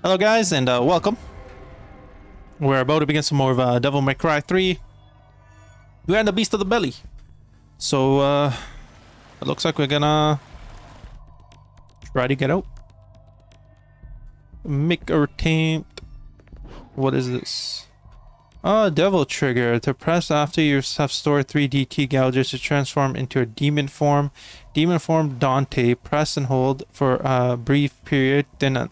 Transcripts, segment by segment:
Hello guys and uh, welcome. We're about to begin some more of uh, Devil May Cry 3. We're in the Beast of the Belly. So uh, it looks like we're gonna try to get out. Make a attempt. What is this? Oh, Devil Trigger. To press after you have stored 3 DT gougers to transform into a demon form. Demon form Dante. Press and hold for a brief period. Then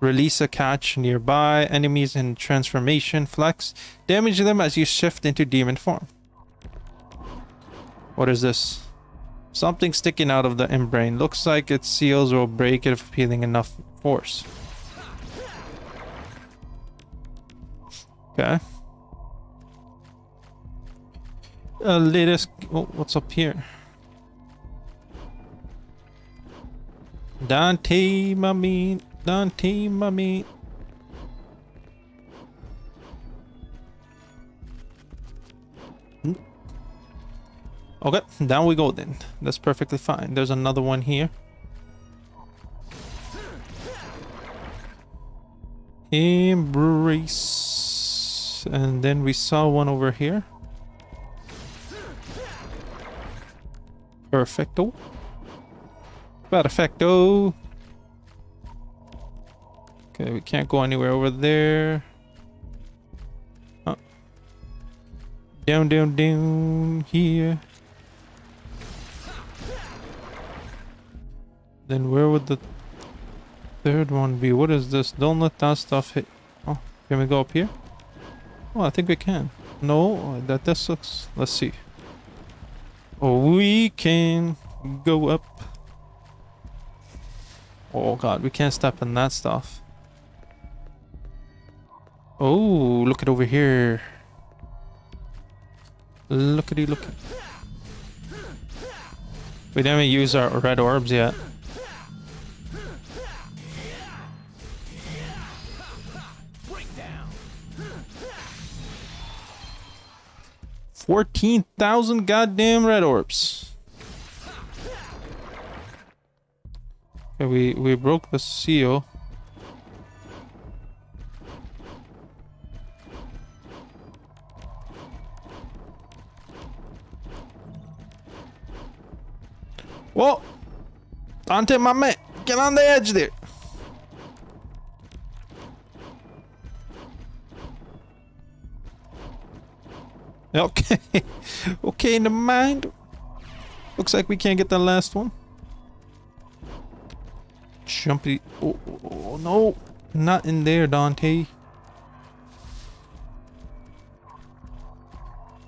release a catch nearby. Enemies in transformation flex. Damage them as you shift into demon form. What is this? Something sticking out of the membrane. Looks like its seals will break it if feeling enough force. Okay. Uh, let us. Oh, what's up here? Dante, my meat. team mummy. Okay, down we go then. That's perfectly fine. There's another one here. Embrace. And then we saw one over here. Perfecto. Perfecto. Okay, we can't go anywhere over there. Oh. Down, down, down here. Then where would the third one be? What is this? Don't let that stuff hit. Oh, can we go up here? Oh, I think we can. No, that this looks. Let's see. Oh, we can go up. Oh god, we can't step in that stuff. Oh, look at over here. Lookity look. At it. Look. We didn't even use our red orbs yet. Fourteen thousand goddamn red orbs. Okay, we we broke the seal. Whoa! Dante, my man, get on the edge there. Okay. okay, in the mind. Looks like we can't get the last one. Jumpy. Oh, oh, oh, no. Not in there, Dante.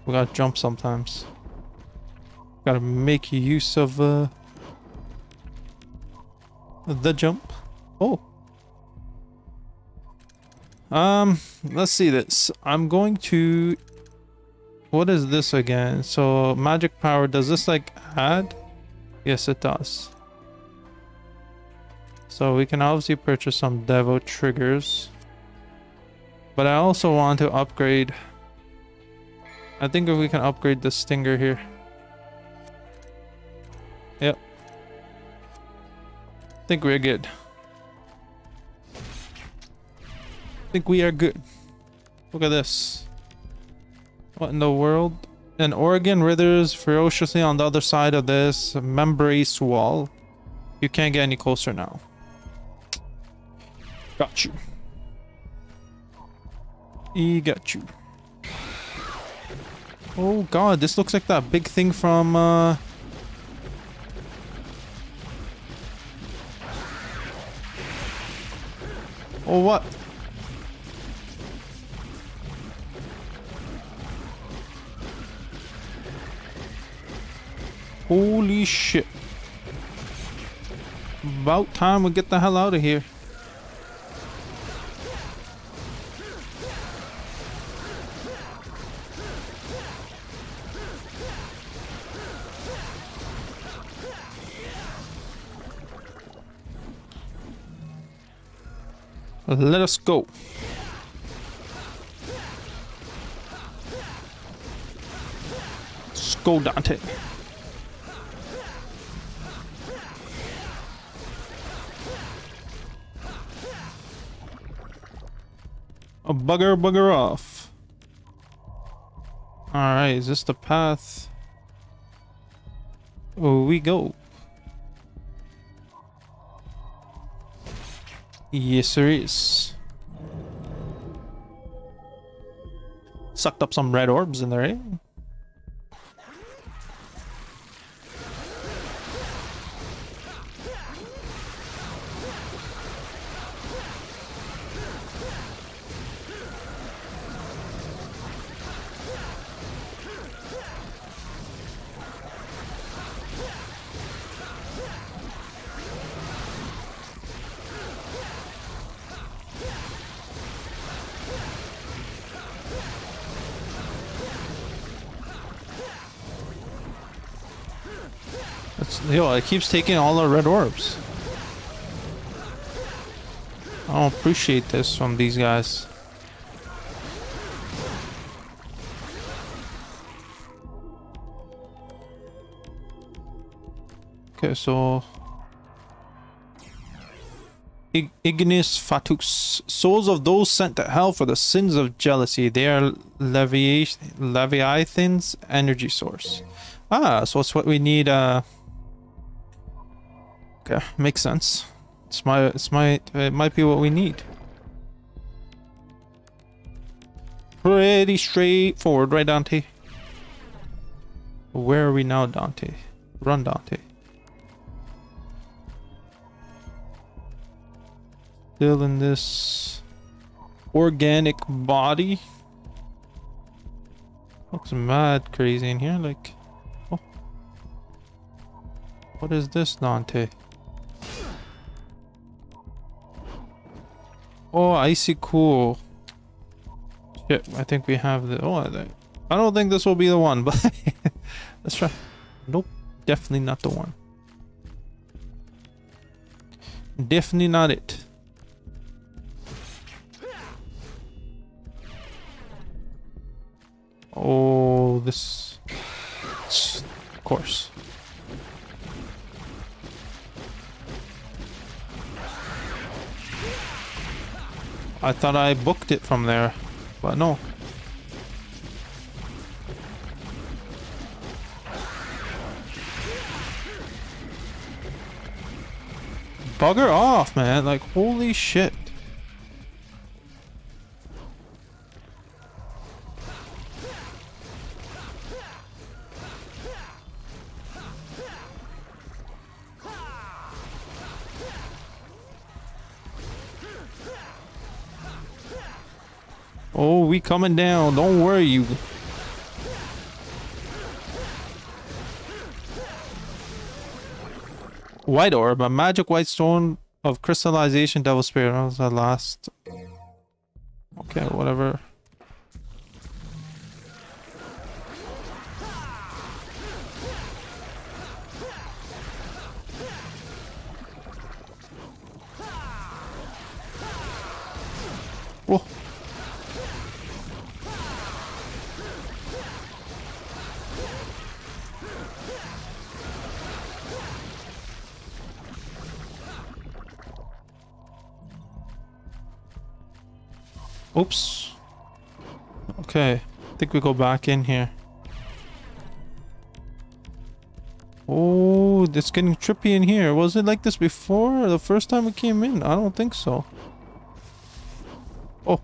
We gotta jump sometimes. Gotta make use of uh, the jump. Oh. Um, let's see this. I'm going to what is this again? So magic power, does this like add? Yes, it does. So we can obviously purchase some Devil Triggers. But I also want to upgrade. I think if we can upgrade the stinger here. Think we're good. I think we are good. Look at this. What in the world? An organ withers ferociously on the other side of this membrane wall. You can't get any closer now. Got you. He got you. Oh god, this looks like that big thing from uh Oh what? Holy shit. About time we get the hell out of here. Let us go. Let's go, Dante. A bugger, bugger off. Alright, is this the path? Oh, we go. Yes, there is. Sucked up some red orbs in there, eh? Yo, it keeps taking all the red orbs. I don't appreciate this from these guys. Okay, so Ig Ignis Fatuus, souls of those sent to hell for the sins of jealousy. They are Levi Leviathan's energy source. Ah, so it's what we need. Uh, okay, makes sense. It's my, it's my, it might be what we need. Pretty straightforward, right, Dante? Where are we now, Dante? Run, Dante. Still in this organic body. Looks mad crazy in here, like... Oh. What is this, Dante? Oh, icy cool. Shit, I think we have the... Oh, I don't think this will be the one, but... let's try. Nope, definitely not the one. Definitely not it. Oh, this... Of course. I thought I booked it from there, but no. Bugger off, man. Like, holy shit. Coming down. Don't worry you. White orb, a magic white stone of crystallization devil spirit. That was the last. Okay, whatever. Oops. Okay. I think we go back in here. Oh, it's getting trippy in here. Was it like this before? The first time we came in? I don't think so. Oh.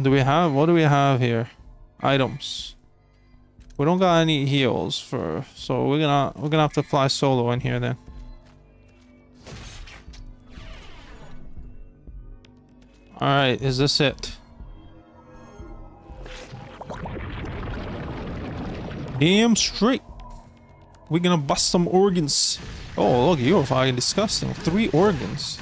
Do we have, what do we have here? Items. We don't got any heals for, so we're gonna we're gonna have to fly solo in here then. All right, is this it? Damn straight. We're gonna bust some organs. Oh, look, you're fucking disgusting. Three organs.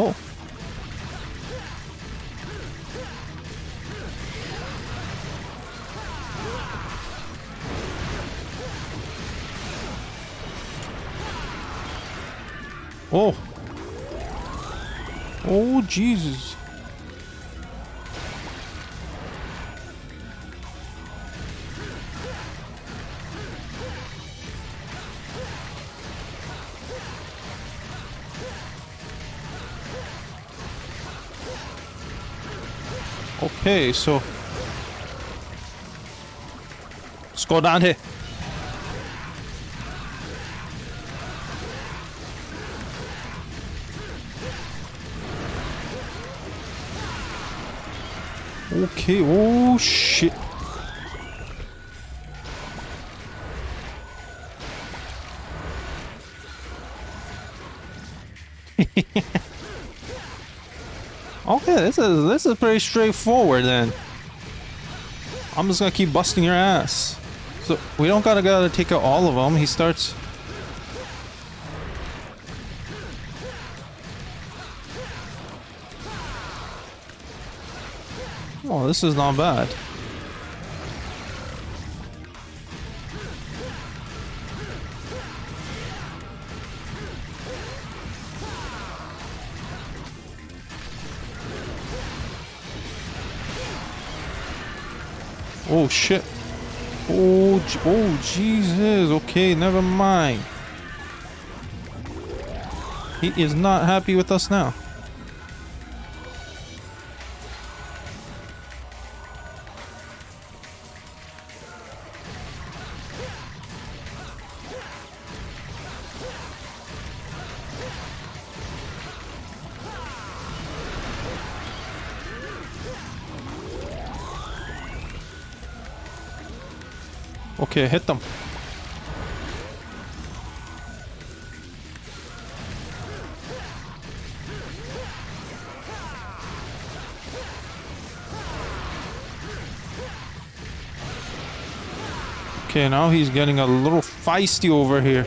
Oh. Oh. Oh, Jesus. Okay, so let's go down here. This is this is pretty straightforward then. I'm just gonna keep busting your ass. So we don't gotta gotta take out all of them. He starts. Oh, this is not bad. Oh shit. Oh, oh Jesus. Okay, never mind. He is not happy with us now. Okay, hit them. Okay, now he's getting a little feisty over here.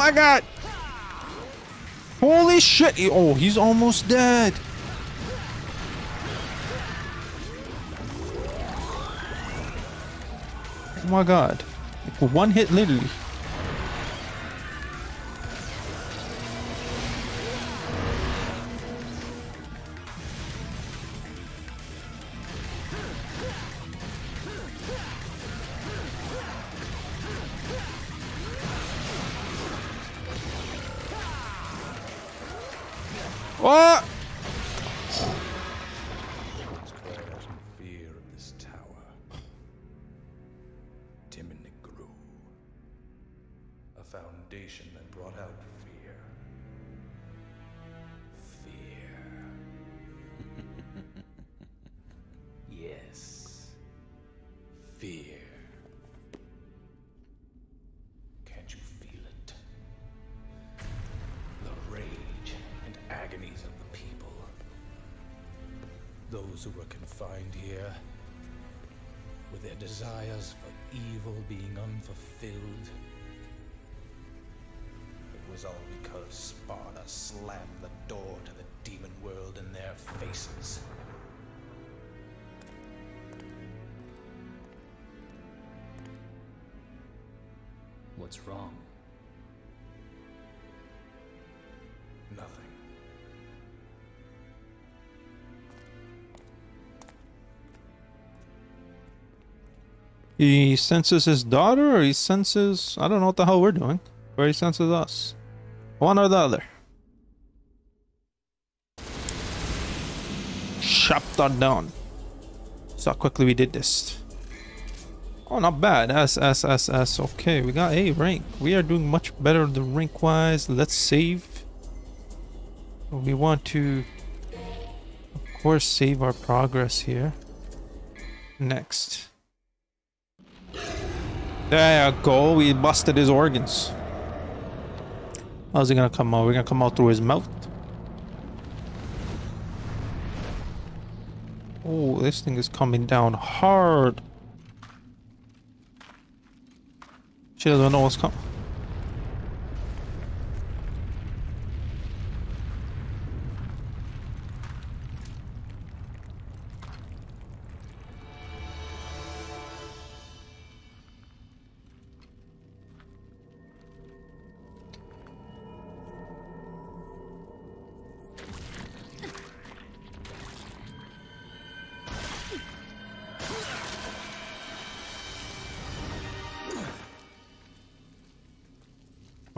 My god! Holy shit! Oh, he's almost dead! Oh my god. One hit literally. Fear. Can't you feel it? The rage and agonies of the people. Those who were confined here, with their desires for evil being unfulfilled. It was all because Sparda slammed the door to the demon world in their faces. What's wrong? Nothing. He senses his daughter or he senses... I don't know what the hell we're doing. Or he senses us. One or the other. Chapter down. So how quickly we did this. Oh, not bad. S, S, S, S. Okay, we got A rank. We are doing much better the rank wise. Let's save. We want to, of course, save our progress here. Next. There you go. We busted his organs. How's he gonna come out? We're gonna come out through his mouth. Oh, this thing is coming down hard. She doesn't know what's coming.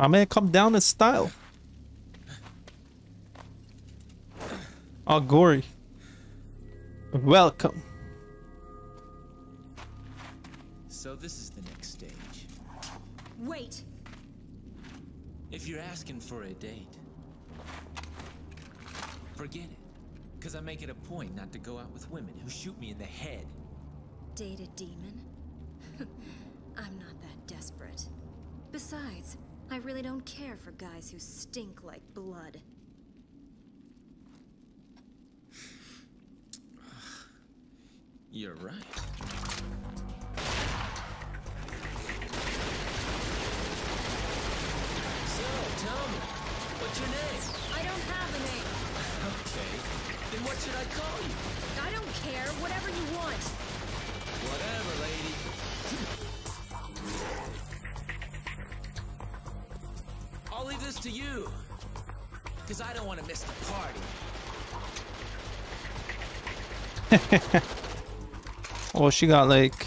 I may come down in style. Oh, gory. Welcome. So this is the next stage. Wait! If you're asking for a date, forget it. Because I make it a point not to go out with women who shoot me in the head. Date a demon? I'm not that desperate. Besides, I really don't care for guys who stink like blood. You're right. So, tell me, what's your name? I don't have a name. Okay, then what should I call you? I don't care. Whatever you want. Whatever, lady. This to you. Because I don't want to miss the party. Oh, she got like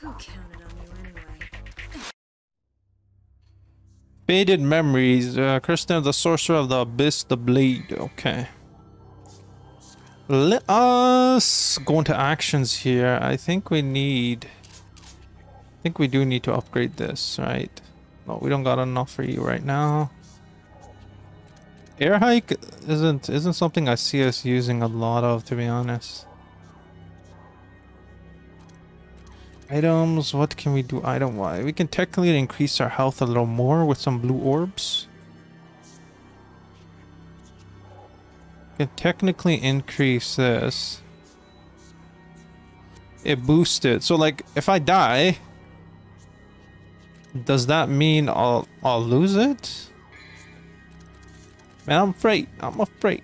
Who counted on you anyway? faded memories. Uh, Kristen, the sorcerer of the abyss, the blade. Okay. Let us go into actions here. I think we need. I think we do need to upgrade this, right? No, we don't got enough for you right now. Air hike isn't isn't something I see us using a lot of, to be honest. Items, what can we do item wise? We can technically increase our health a little more with some blue orbs. We can technically increase this. It boosted. So like if I die, does that mean I'll I'll lose it? Man, I'm afraid. I'm afraid.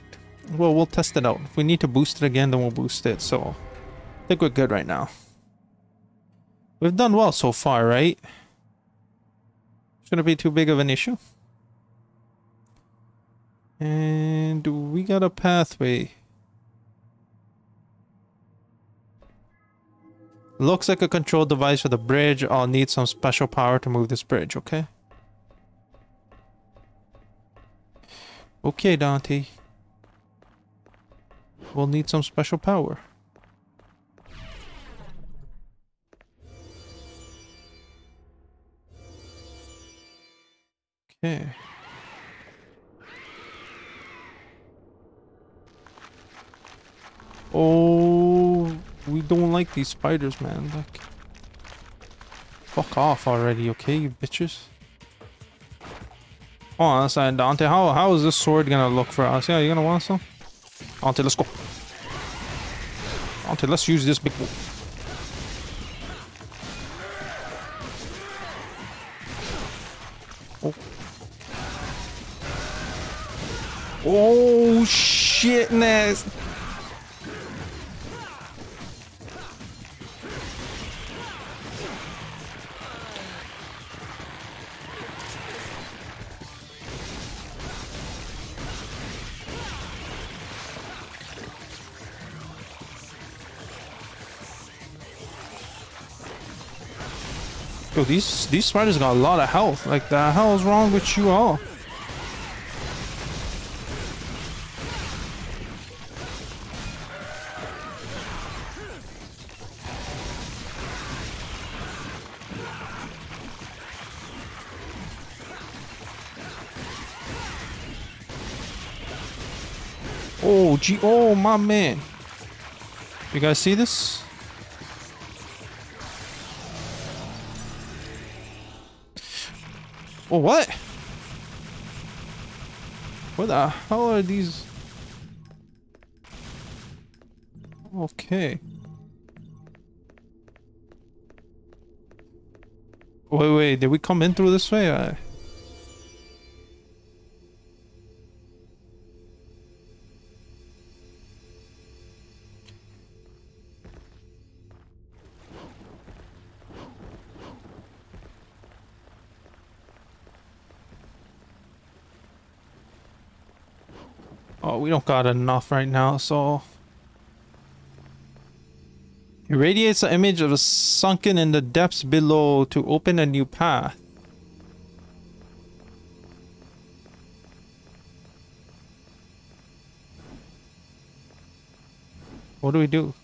Well, we'll test it out. If we need to boost it again, then we'll boost it. So, I think we're good right now. We've done well so far, right? Shouldn't be too big of an issue. And we got a pathway. Looks like a control device for the bridge. I'll need some special power to move this bridge, okay? Okay, Dante. We'll need some special power. Okay. Oh, we don't like these spiders, man. Like, fuck off already, okay, you bitches. Oh, let's uh, Dante. How how is this sword gonna look for us? Yeah, you gonna want some? Dante, let's go. Dante, let's use this big. Oh. Oh shit, Yo, these these spiders got a lot of health. Like the hell is wrong with you all? Oh, gee, oh my man. You guys see this? Oh, what? What the hell are these? Okay. Wait, wait, did we come in through this way? I... we don't got enough right now, so... Irradiates the image of a sunken in the depths below to open a new path. What do we do?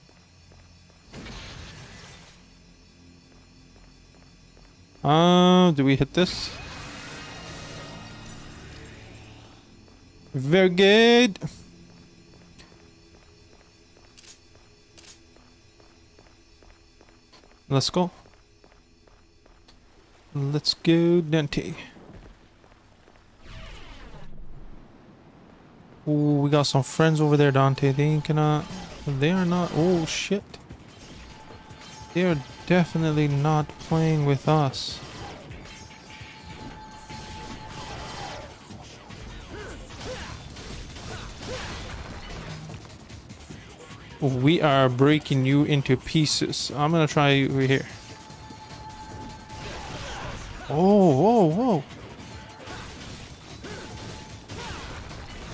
Uh, do we hit this? Very good. Let's go. Let's go, Dante. Ooh, we got some friends over there, Dante. They ain't gonna... They are not... Oh, shit. They are definitely not playing with us. We are breaking you into pieces. I'm gonna try over here. Oh, whoa, whoa.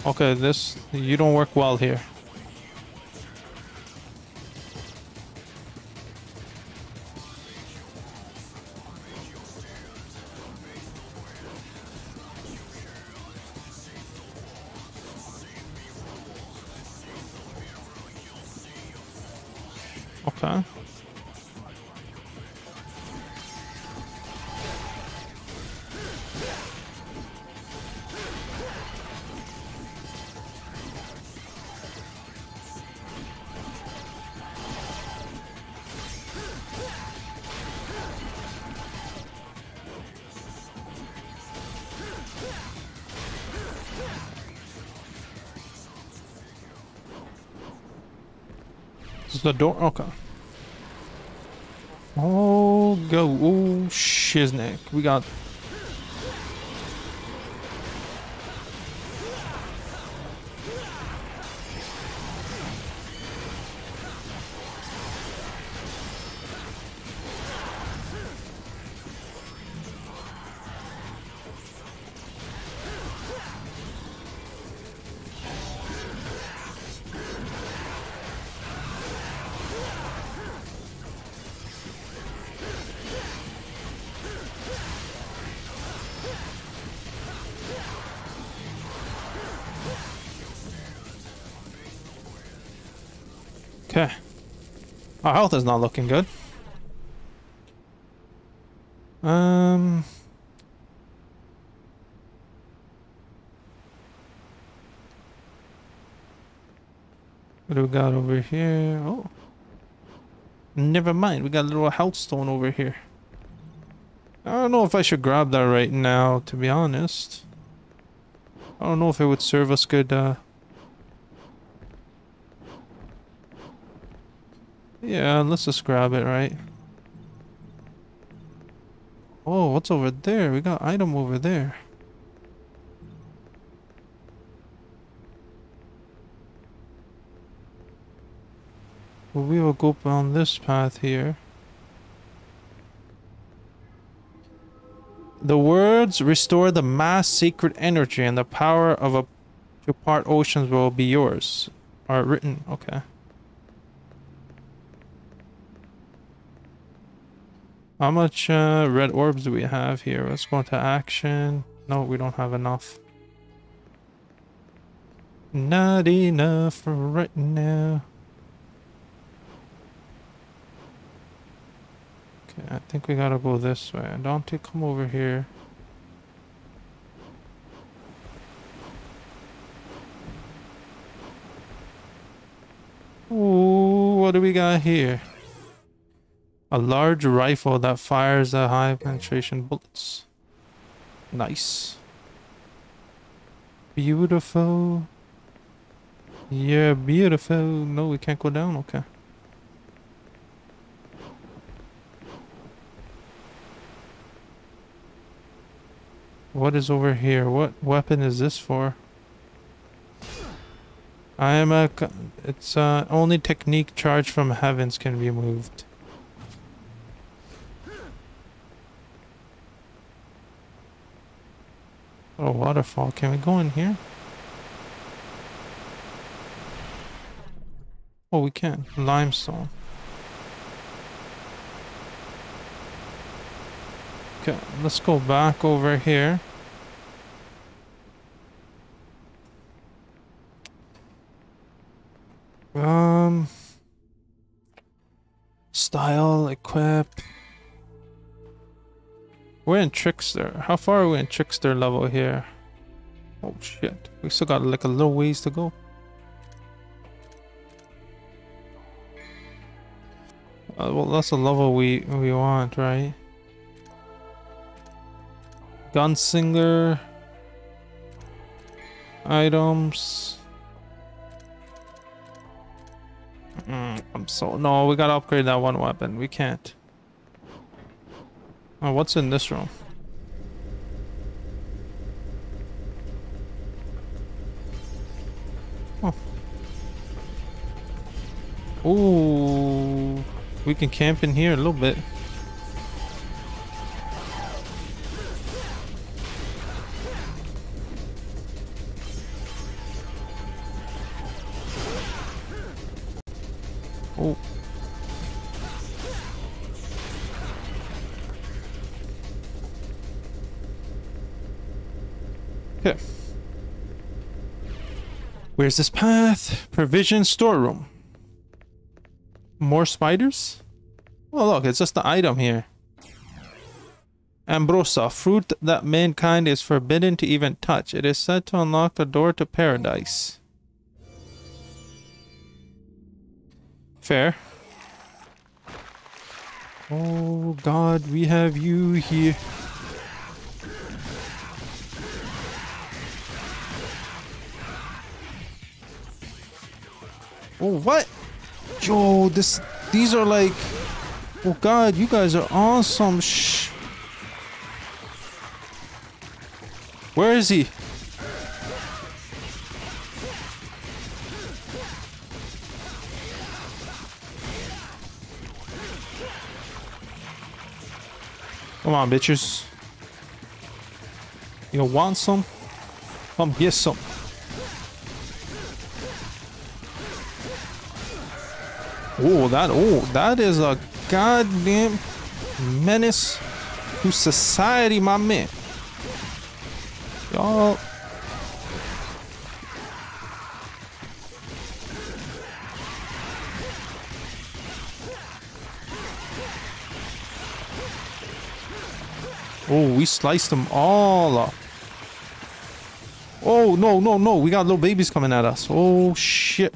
Okay, this, you don't work well here. The door. Okay. Oh, go. Oh, shiznick. We got. Okay. Our health is not looking good. Um. What do we got over here? Oh. Never mind. We got a little health stone over here. I don't know if I should grab that right now, to be honest. I don't know if it would serve us good, uh... Yeah, let's just grab it, right? Oh, what's over there? We got item over there. Well, we will go down this path here. The words restore the mass secret energy and the power of a to part oceans will be yours. Are written, okay. How much uh, red orbs do we have here? Let's go into action. No, we don't have enough. Not enough for right now. Okay, I think we gotta go this way. Dante, come over here. Ooh, what do we got here? A large rifle that fires a high penetration bullets. Nice. Beautiful. Yeah, beautiful. No, we can't go down. Okay. What is over here? What weapon is this for? I am a... It's uh, only technique charged from heavens can be moved. waterfall. Can we go in here? Oh, we can. Limestone. Okay, let's go back over here. Um, style, equip. We're in Trickster. How far are we in Trickster level here? Oh shit, we still got like a little ways to go. Uh, well, that's the level we we want, right? Gunslinger items. Mm, I'm so no. We gotta upgrade that one weapon. We can't. Oh, what's in this room? Oh. Ooh. We can camp in here a little bit. Okay. Where's this path? Provision storeroom. More spiders? Oh look, it's just the item here. Ambrosia, fruit that mankind is forbidden to even touch. It is said to unlock the door to paradise. Fair. Oh god, we have you here. Oh, what? Yo, this, these are like, oh god, you guys are awesome. Shh. Where is he? Come on, bitches. You want some? Come get some. Oh, that oh, that is a goddamn menace to society, my man. Y'all. Oh, we sliced them all up. Oh, no, no, no. We got little babies coming at us. Oh, shit.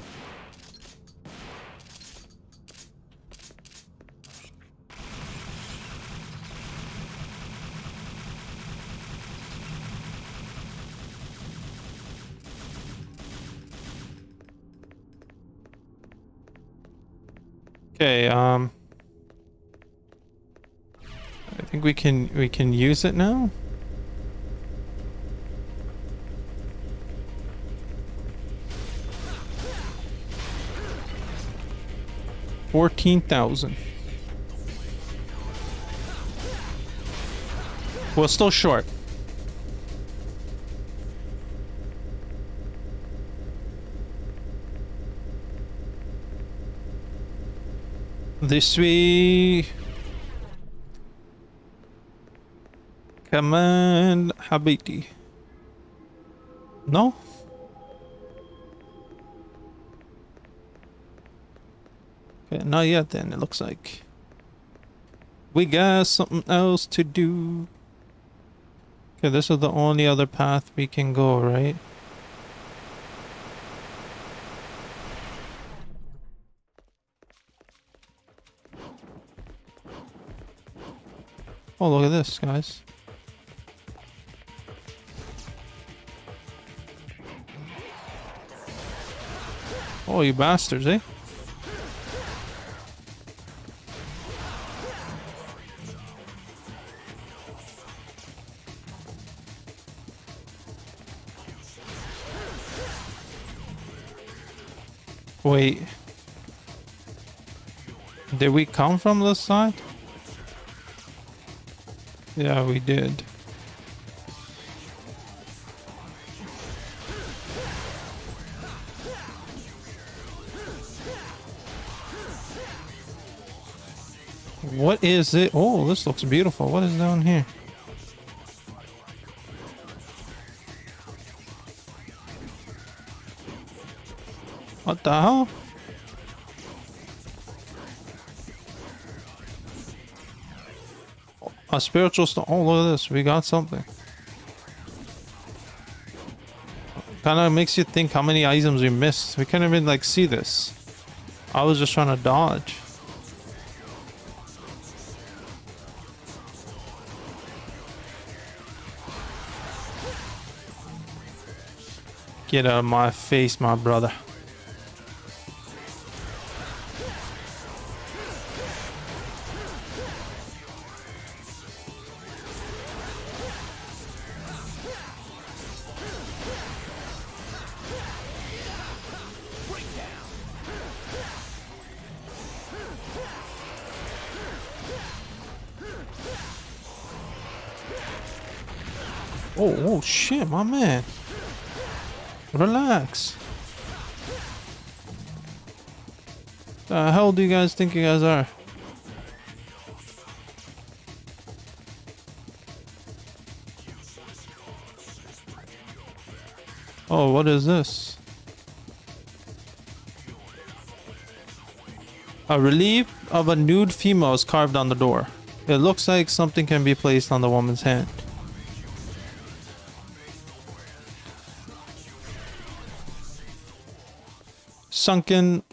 Okay, um I think we can we can use it now. Fourteen thousand. Well, still short. This way. Come on, Habiti. No? Okay, not yet then, it looks like. We got something else to do. Okay, this is the only other path we can go, right? Oh, look at this, guys. Oh, you bastards, eh? Wait. Did we come from this side? Yeah, we did. What is it? Oh, this looks beautiful. What is down here? What the hell? A spiritual stone. Oh, look at this. We got something. Kind of makes you think how many items we missed. We can't even like see this. I was just trying to dodge. Get out of my face, my brother. My man. Relax. The hell do you guys think you guys are? Oh, what is this? A relief of a nude female is carved on the door. It looks like something can be placed on the woman's hand. Sunken.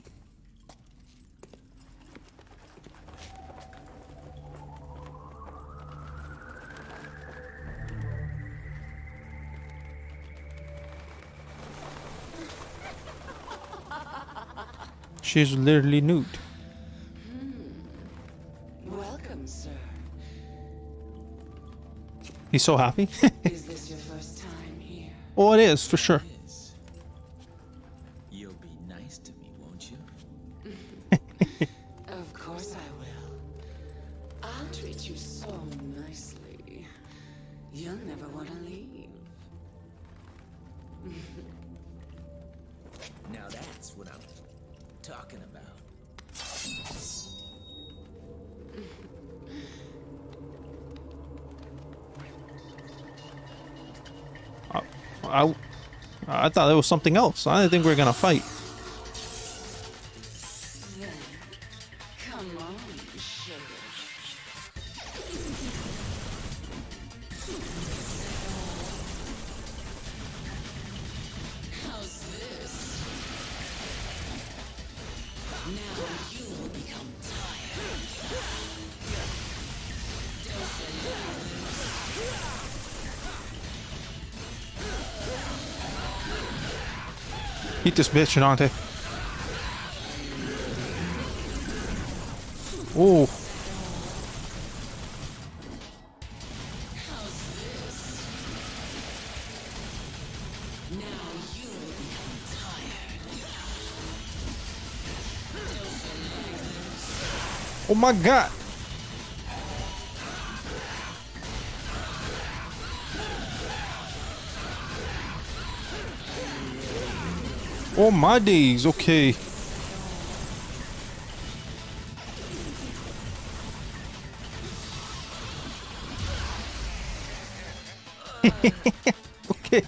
She's literally nude. Welcome, sir. He's so happy. Is this your first time here? oh, it is for sure. You'll never want to leave. Now that's what I'm talking about. I, I thought it was something else. I didn't think we were gonna fight. Eat this bitch, Nante. Oh. Oh my god. Oh my days, okay. okay.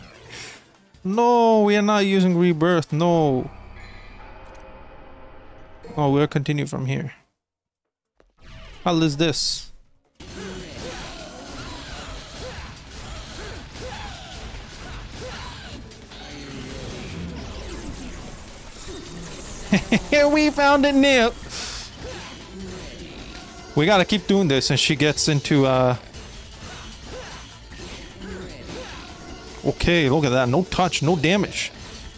No, we are not using rebirth. No. Oh, we'll continue from here. How is this? we found it, Nip. We gotta keep doing this, and she gets into uh. Okay, look at that. No touch, no damage.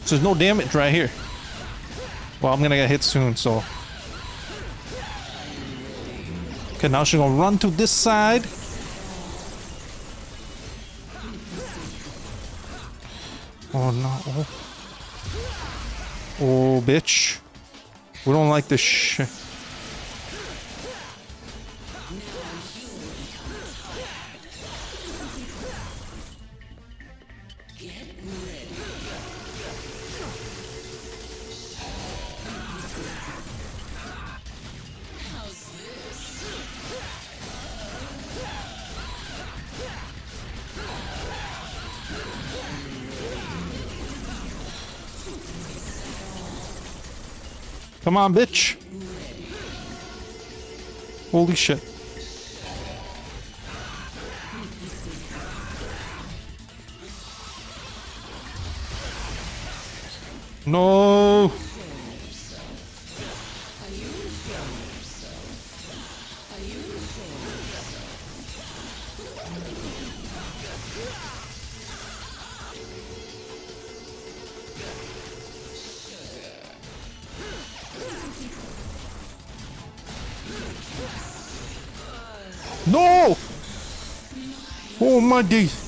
So there's no damage right here. Well, I'm gonna get hit soon, so. Okay, now she's gonna run to this side. Oh no. Oh, oh bitch. We don't like this shit. On, bitch. Holy shit. No. No! Oh my days.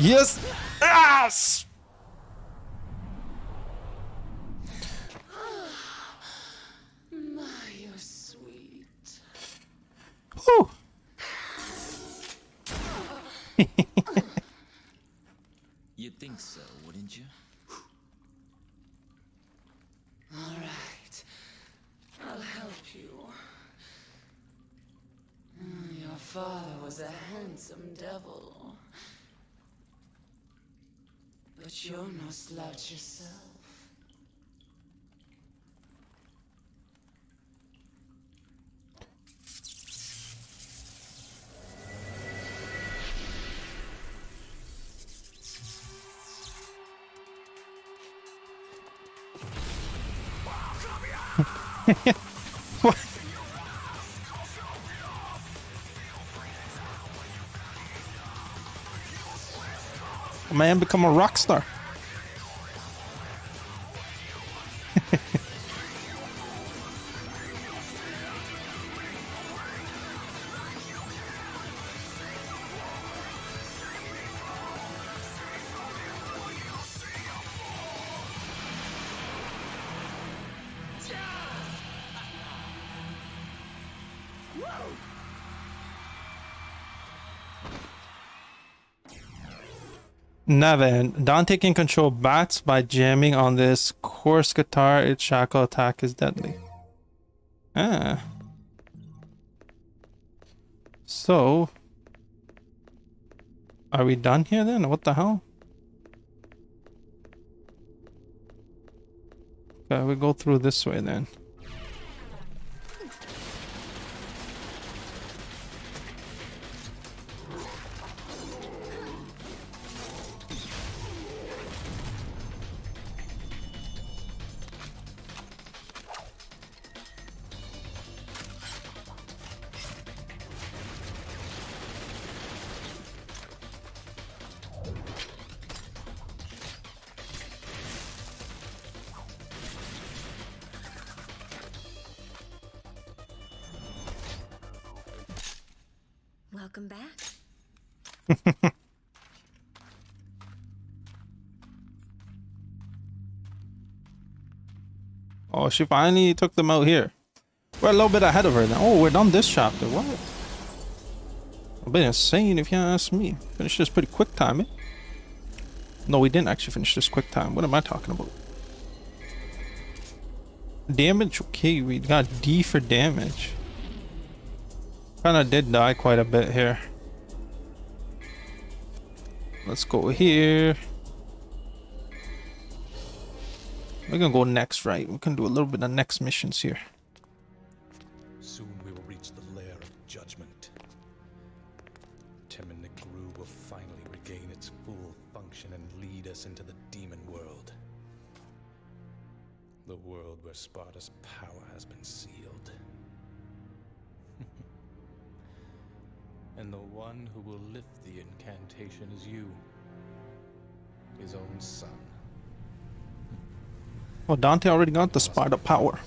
Yes! Yes! My, What? Man, become a rock star. Nevan, Dante can control bats by jamming on this coarse guitar. Its shackle attack is deadly. Ah. So, are we done here then? What the hell? Okay, we go through this way then. She finally took them out here. We're a little bit ahead of her now. Oh, we're done this chapter. What? A bit insane if you ask me. Finished this pretty quick time, eh? No, we didn't actually finish this quick time. What am I talking about? Damage? Okay, we got D for damage. Kinda did die quite a bit here. Let's go here. We're gonna go next, right? We can do a little bit of next missions here. Soon we will reach the lair of judgment. Temen-ni-gru will finally regain its full function and lead us into the demon world. The world where Sparda's power has been sealed. and the one who will lift the incantation is you. His own son. Well, Dante already got the Sparda power.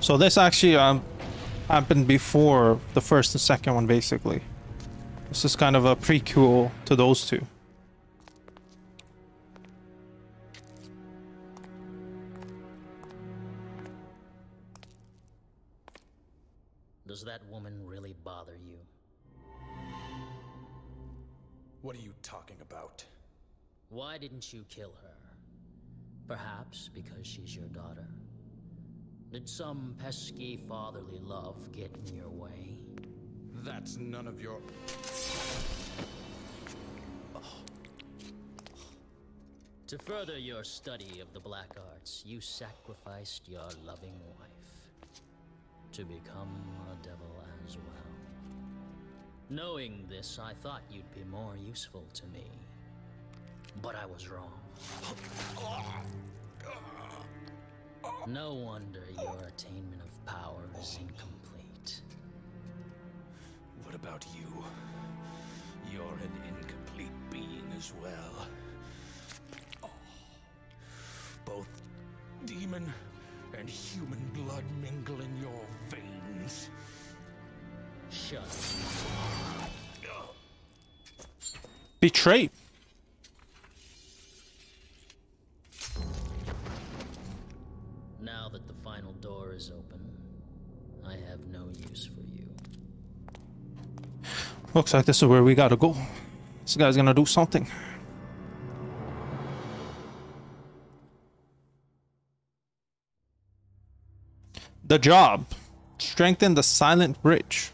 So this actually um, happened before the first and second one, basically. This is kind of a prequel to those two. Does that woman really bother you? What are you talking about? Why didn't you kill her? Perhaps because she's your daughter. Did some pesky fatherly love get in your way? That's none of your. To further your study of the black arts, you sacrificed your loving wife to become a devil as well. Knowing this, I thought you'd be more useful to me. But I was wrong. No wonder your attainment of power is incomplete. What about you? You're an incomplete being as well. Oh. Both demon and human blood mingle in your veins. Shut up. Betrayed. Looks like this is where we gotta go. This guy's gonna do something. The job. Strengthen the silent bridge.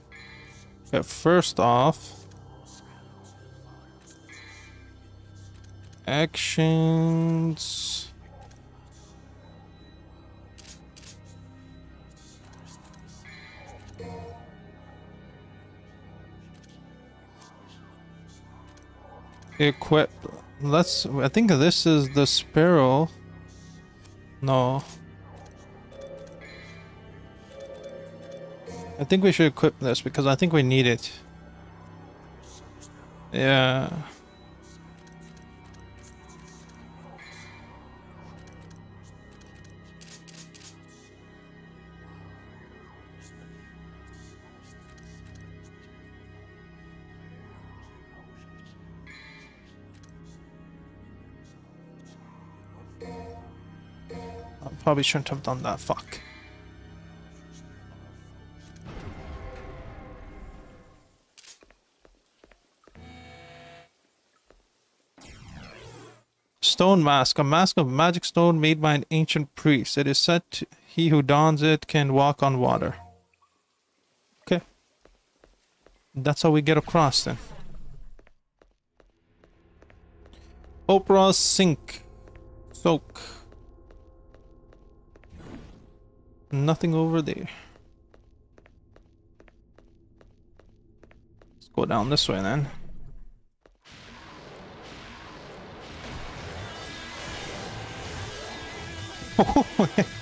Okay, first off. Actions. Equip. Let's. I think this is the sparrow. No. I think we should equip this because I think we need it. Yeah. Probably shouldn't have done that. Fuck. Stone mask, a mask of magic stone made by an ancient priest. It is said he who dons it can walk on water. Okay. That's how we get across then. Oprah sink. Soak. Nothing over there. Let's go down this way then.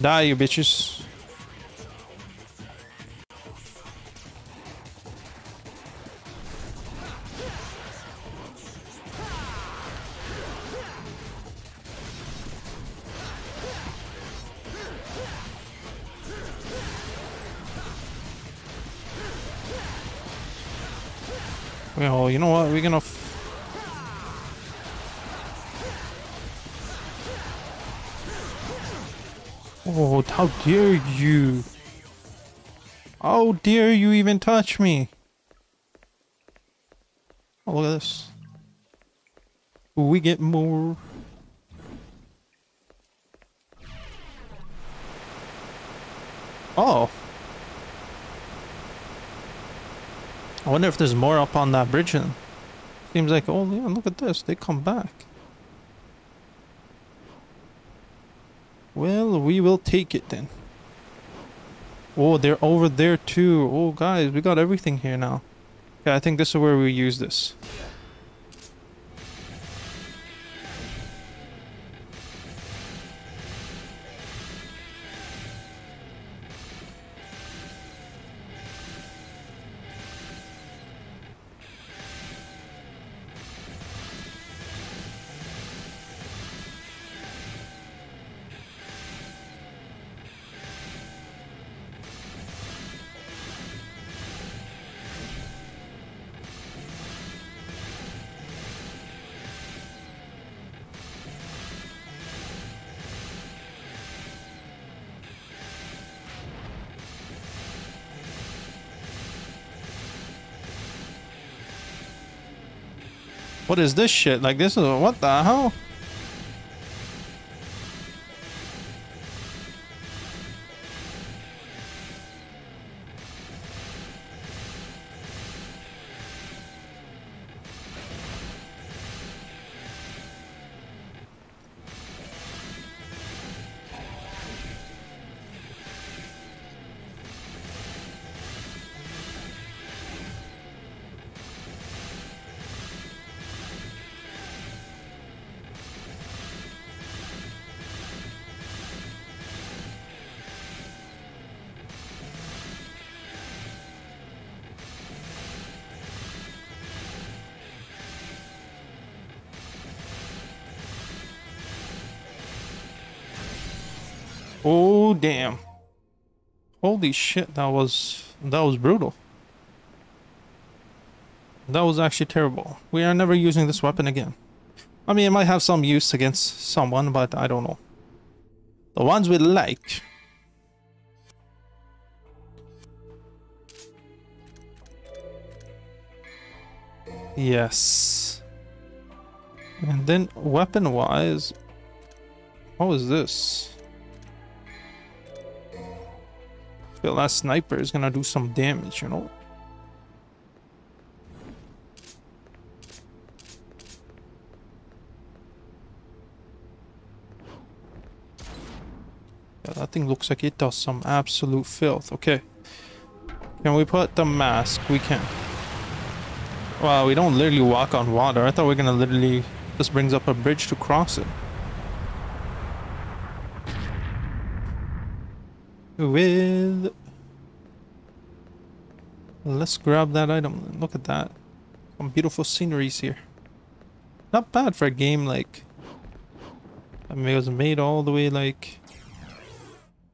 Die, you bitches. You know what? We're gonna. F oh, how dare you! How dare you even touch me? Oh, look at this. We get more. Oh. I wonder if there's more up on that bridge. Seems like, oh yeah, look at this. They come back. Well, we will take it then. Oh, they're over there too. Oh, guys, we got everything here now. Okay, I think this is where we use this. What is this shit? Like this is what the hell? Damn. Holy shit, that was that was brutal. That was actually terrible. We are never using this weapon again. I mean, it might have some use against someone, but I don't know. The ones we like. Yes. And then weapon-wise, what was this? Feel that sniper is gonna do some damage, you know? Yeah, that thing looks like it does some absolute filth. Okay. Can we put the mask? We can. Well, we don't literally walk on water. I thought we are gonna literally... Just brings up a bridge to cross it. With let's grab that item. Look at that. Some beautiful sceneries here. Not bad for a game like I mean, it was made all the way like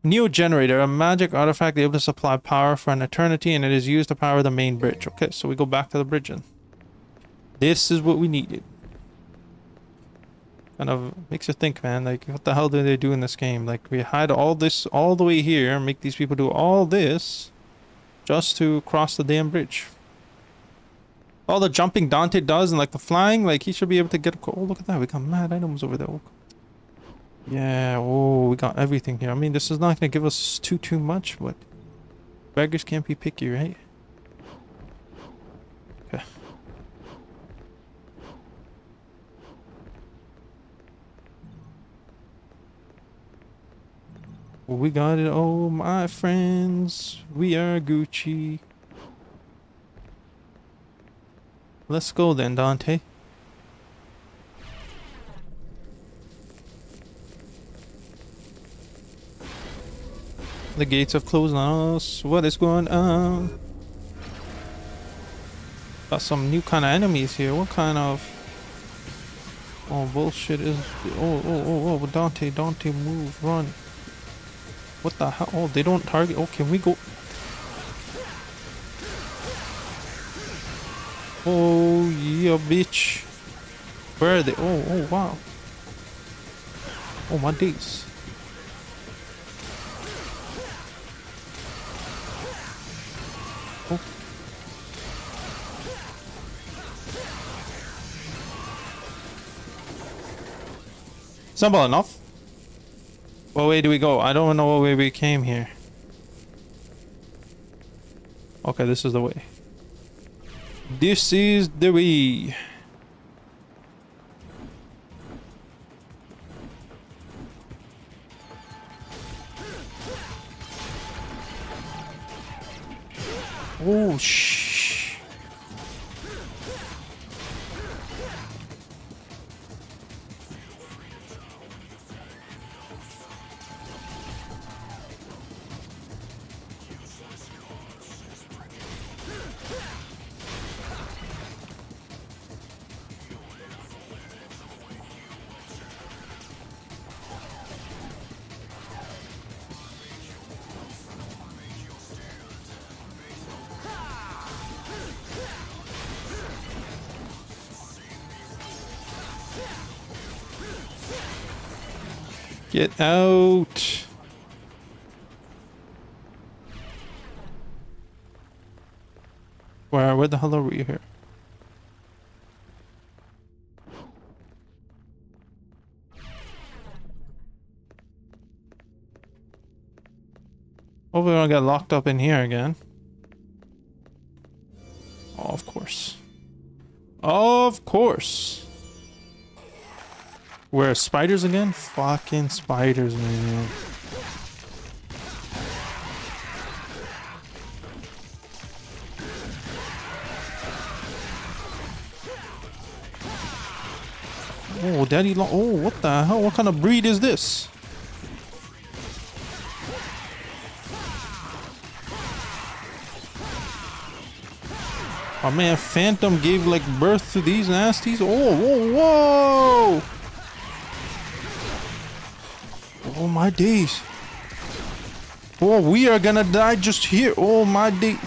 Neo generator a magic artifact able to supply power for an eternity and it is used to power the main bridge. Okay so we go back to the bridge and this is what we needed kind of makes you think, man. Like, what the hell do they do in this game? Like, we hide all this all the way here, make these people do all this just to cross the damn bridge. All the jumping Dante does and like the flying, like he should be able to get a Oh, look at that. We got mad items over there. Yeah, oh, we got everything here. I mean, this is not going to give us too, too much, but beggars can't be picky, right? We got it, oh my friends. We are Gucci. Let's go then, Dante. The gates have closed on us. What is going on? Got some new kind of enemies here. What kind of... Oh, bullshit is... Oh, oh, oh, oh, Dante, Dante, move, run. What the hell? Oh, they don't target. Oh, can we go? Oh, yeah, bitch. Where are they? Oh, oh, wow. Oh, my days. Oh. Simple enough. What way do we go? I don't know what way we came here. Okay, this is the way. This is the way. Get out. Where, where the hell are we here? Hope we don't get locked up in here again. Oh, of course. Of course. Where spiders again? Fucking spiders, man. Oh, daddy long. Oh, what the hell? What kind of breed is this? Oh man, Phantom gave like birth to these nasties. Oh, whoa, whoa! Oh my days. Oh, we are gonna die just here. Oh my days.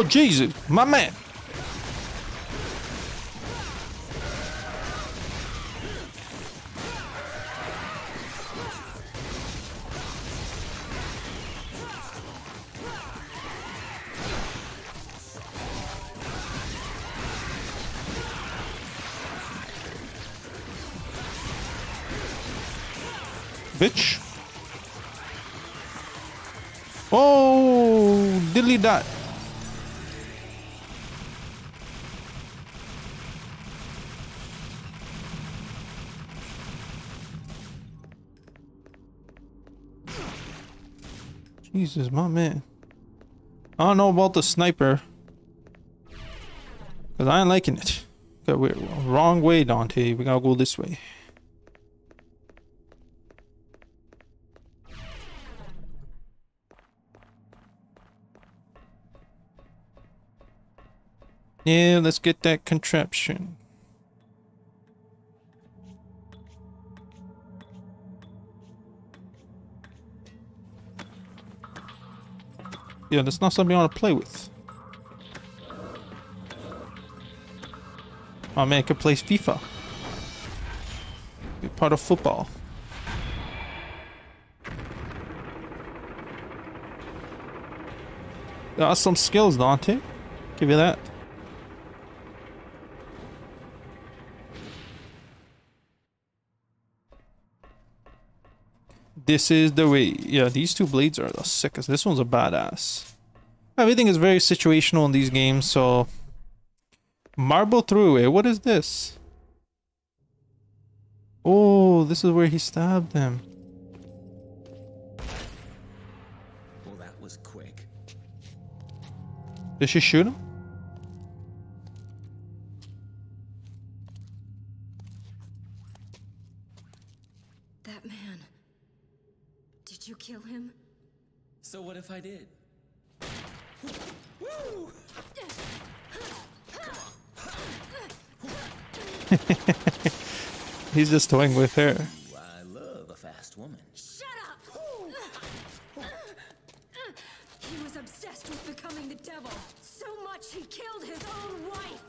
Oh Jesus, my man. Bitch. Oh, diddly dot. Jesus, my man. I don't know about the sniper. Because I ain't liking it. Okay, we're wrong way, Dante. We gotta go this way. Yeah, let's get that contraption. Yeah, that's not something I want to play with. My man can play FIFA. Be part of football. Got some skills, Dante. Give you that. This is the way. Yeah, these two blades are the sickest. This one's a badass. Everything is very situational in these games, so... Marble Throughway, what is this? Oh, this is where he stabbed him. Well, that was quick. Did she shoot him? If I did? He's just toying with her. Ooh, I love a fast woman. Shut up! he was obsessed with becoming the devil. So much he killed his own wife.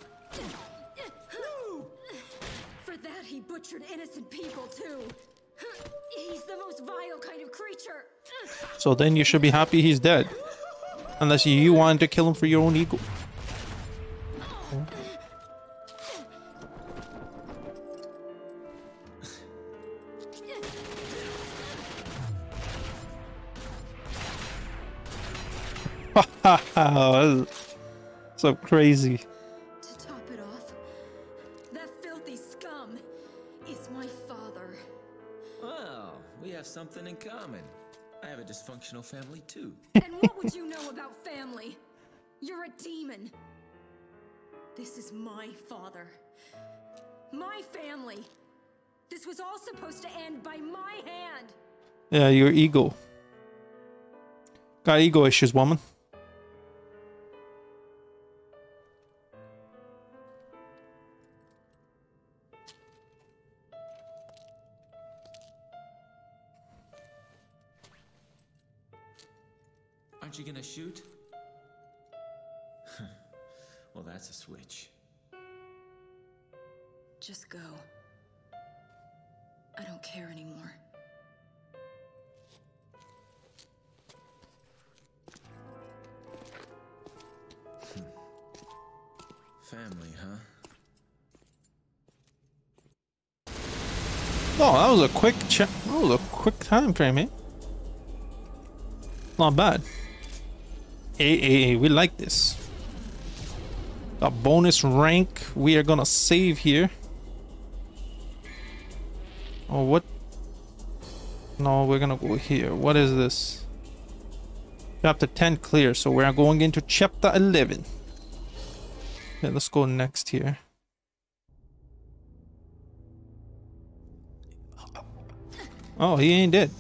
For that, he butchered innocent people too. He's the most vile kind of creature. So then you should be happy he's dead. Unless you wanted to kill him for your own ego. Oh. so crazy. Common. I have a dysfunctional family too. and what would you know about family? You're a demon. This is my father. My family. This was all supposed to end by my hand. Yeah, your ego. Got ego issues, woman. Shoot? well, that's a switch. Just go. I don't care anymore. Family, huh? Oh, that was a quick check. That was a quick time frame, eh? Not bad. Hey, hey, hey, we like this. A bonus rank we are gonna save here. Oh, what? No, we're gonna go here. What is this? Chapter 10 clear, so we're going into chapter 11. Yeah, let's go next here. Oh, he ain't dead.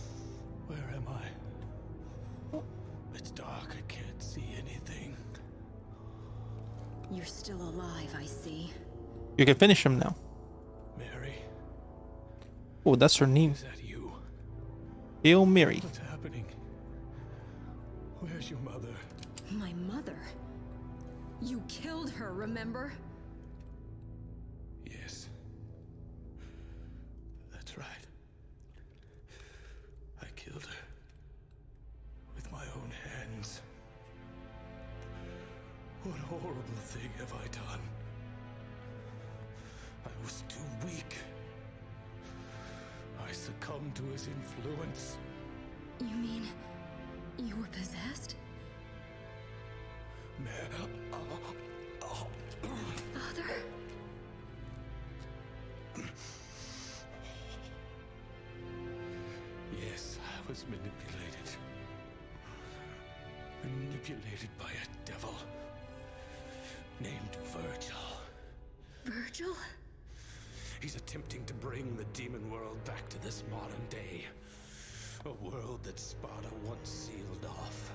You can finish him now. Mary, Oh, that's her name. is that you? Hail Mary. What's happening? Where's your mother? My mother. You killed her, remember? His influence. You mean you were possessed? Father? Yes, I was manipulated. Manipulated by a devil named Vergil. Vergil? He's attempting to bring the demon world back to this modern day. A world that Sparda once sealed off.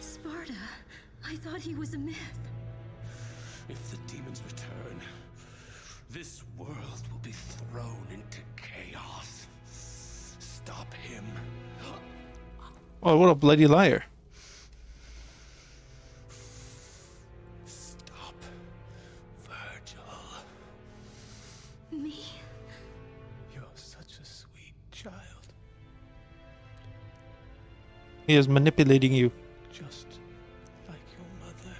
Sparda? I thought he was a myth. If the demons return, this world will be thrown into chaos. Stop him. Oh, what a bloody liar. He is manipulating you. Just like your mother.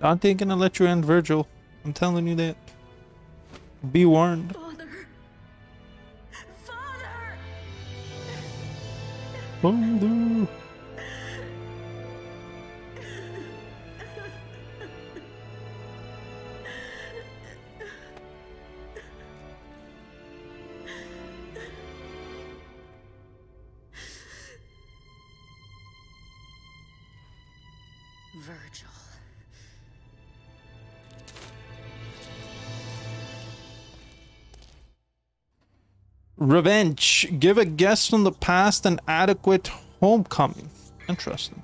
Dante ain't gonna let you end Vergil. I'm telling you that. Be warned. Father? Father! Father. Revenge. Give a guest from the past an adequate homecoming. Interesting.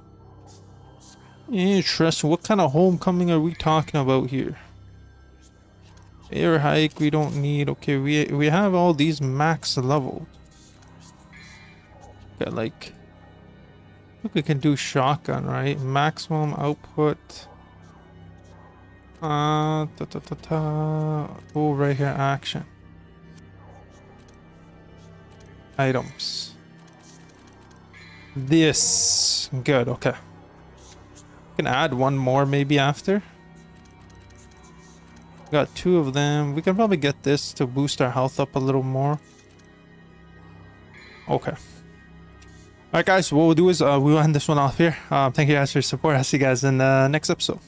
Interesting. What kind of homecoming are we talking about here? Air hike we don't need. Okay, we we have all these max leveled. Got like think we can do shotgun, right? Maximum output. Uh ta ta ta ta. Oh right here action. Items. This good, okay. Can add one more maybe after. Got two of them. We can probably get this to boost our health up a little more. Okay. All right, guys. What we'll do is uh, we'll end this one off here. Um, thank you guys for your support. I'll see you guys in the next episode.